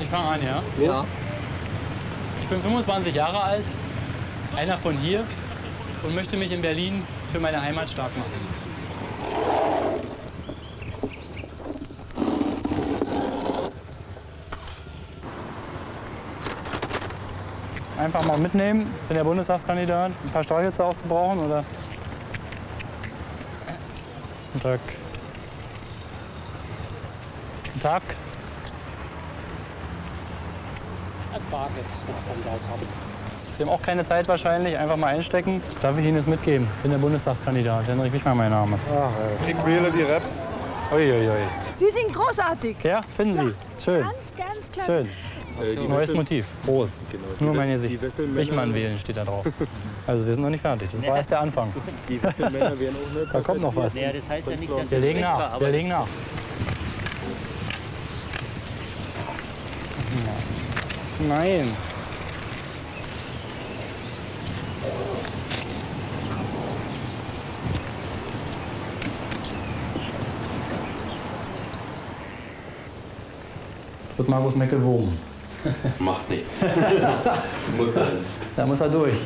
Ich fange an, ja? Ja. Ich bin 25 Jahre alt, einer von hier und möchte mich in Berlin für meine Heimat stark machen. Einfach mal mitnehmen, bin der Bundestagskandidat, ein paar Streichhölzer aufzubrauchen oder? Guten Tag. Guten Tag. Sie haben auch keine Zeit wahrscheinlich, einfach mal einstecken. Darf ich Ihnen das mitgeben? Ich bin der Bundestagskandidat, Henrik Wichmann mein Name. Ich wähle die Raps. Uiuiui. Sie sind großartig. Ja, finden Sie. Schön, Ganz, ganz klasse. schön. die Neues Wessel- Motiv, groß. Genau, Nur Wes- mein die Gesicht. Wesselmänner- Wichmann wählen steht da drauf. Also wir sind noch nicht fertig, das war erst der Anfang. Die Wesselmänner werden auch nicht. Da kommt noch was. Ja, das heißt ja nicht, dass Wir legen nach, aber wir legen nach. Nein. Das wird Markus Meckel wogen. Macht nichts. Muss sein. Da muss er durch.